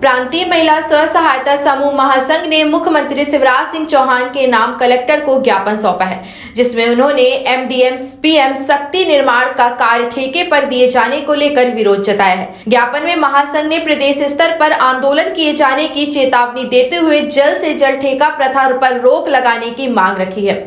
प्रांतीय महिला स्व सहायता समूह महासंघ ने मुख्यमंत्री शिवराज सिंह चौहान के नाम कलेक्टर को ज्ञापन सौंपा है, जिसमें उन्होंने एमडीएम पीएम शक्ति निर्माण का कार्य ठेके पर दिए जाने को लेकर विरोध जताया है। ज्ञापन में महासंघ ने प्रदेश स्तर पर आंदोलन किए जाने की चेतावनी देते हुए जल्द से जल्द ठेका प्रथा पर रोक लगाने की मांग रखी है।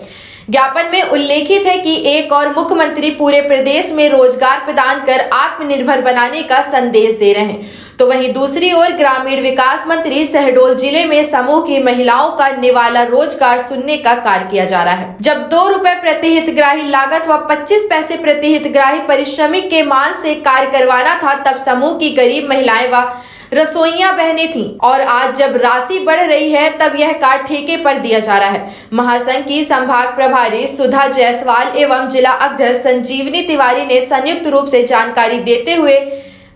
ज्ञापन में उल्लेखित है कि एक और मुख्यमंत्री पूरे प्रदेश में रोज़गार प्रदान कर आत्मनिर्भर बनाने का संदेश दे रहे हैं। तो वहीं दूसरी ओर ग्रामीण विकास मंत्री शहडोल ज़िले में समूह की महिलाओं का निवाला रोज़गार सुनने का कार्य किया जा रहा है। जब दो रूपए प्रति हितग्राही लागत व 25 पैसे प्रति हितग्राही परिश्रमिक के मान से कार्य करवाना था, तब समूह की गरीब महिलाएँ व रसोइया बहने थी, और आज जब राशि बढ़ रही है, तब यह कार्ड ठेके पर दिया जा रहा है। महासंघ की संभाग प्रभारी सुधा जायसवाल एवं जिला अध्यक्ष संजीवनी तिवारी ने संयुक्त रूप से जानकारी देते हुए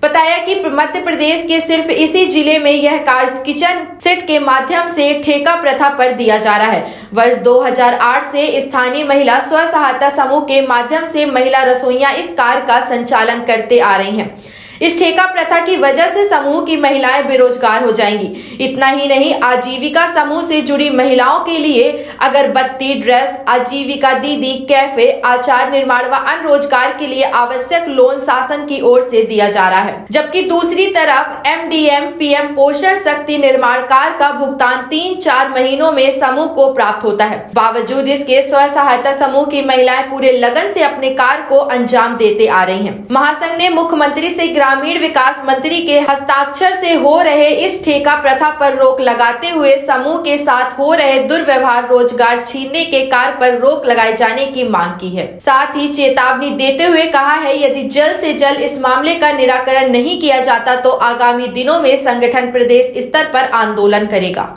बताया कि मध्य प्रदेश के सिर्फ़ इसी ज़िले में यह कार्ड किचन सेट के माध्यम से ठेका प्रथा पर दिया जा रहा है। वर्ष 2008 से स्थानीय महिला स्व सहायता समूह के माध्यम से महिला रसोइया इस कार्य का संचालन करते आ रही हैं। इस ठेका प्रथा की वजह से समूह की महिलाएँ बेरोजगार हो जाएँगी। इतना ही नहीं, आजीविका समूह से जुड़ी महिलाओं के लिए अगरबत्ती, ड्रेस, आजीविका दीदी, कैफ़े, आचार निर्माण व अन्य रोज़गार के लिए आवश्यक लोन शासन की ओर से दिया जा रहा है। जबकि दूसरी तरफ़ M D M P M Poshan Shakti Nirman car का भुगतान तीन चार महीनों में समूह को प्राप्त होता है। बावजूद इसके, स्व सहायता समूह की महिलाएँ पूरे लगन से अपने कार्य को अंजाम देते आ रही हैं। महासंघ ने मुख्यमंत्री से ग्रामीण विकास मंत्री के हस्ताक्षर से हो रहे इस ठेका प्रथा पर रोक लगाते हुए समूह के साथ हो रहे दुर्व्यवहार रोज़गार छीनने के कार्य पर रोक लगाए जाने की मांग की है। साथ ही चेतावनी देते हुए कहा है, यदि जल्द से जल्द इस मामले का निराकरण नहीं किया जाता तो आगामी दिनों में संगठन प्रदेश स्तर पर आंदोलन करेगा।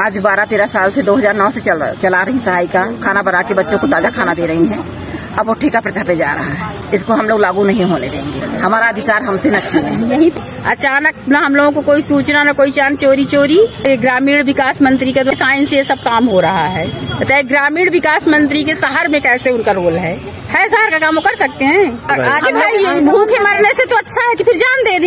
आज बारह तेरह साल से 2009 से चल चला रही सहायिका। खाना बना के बच्चों को ताज़ा खाना दे रही हैं। अब वो ठेका प्रथा पे जा रहा है। इसको हम लोग लागू नहीं होने देंगे। हमारा अधिकार हमसे न छीने। यही अचानक न हम लोगों को कोई सूचना न कोई चाँद चोरी चोरी। ग्रामीण विकास मंत्री का तो साइंस से सब काम हो रहा है। बताए ग्रामीण विकास मंत्री के शहर में कैसे उनका रोल है? है शहर का काम वो कर सकते हैं। आगे भाई भूखे मरने से तो अच्छा है कि फिर जान दे दी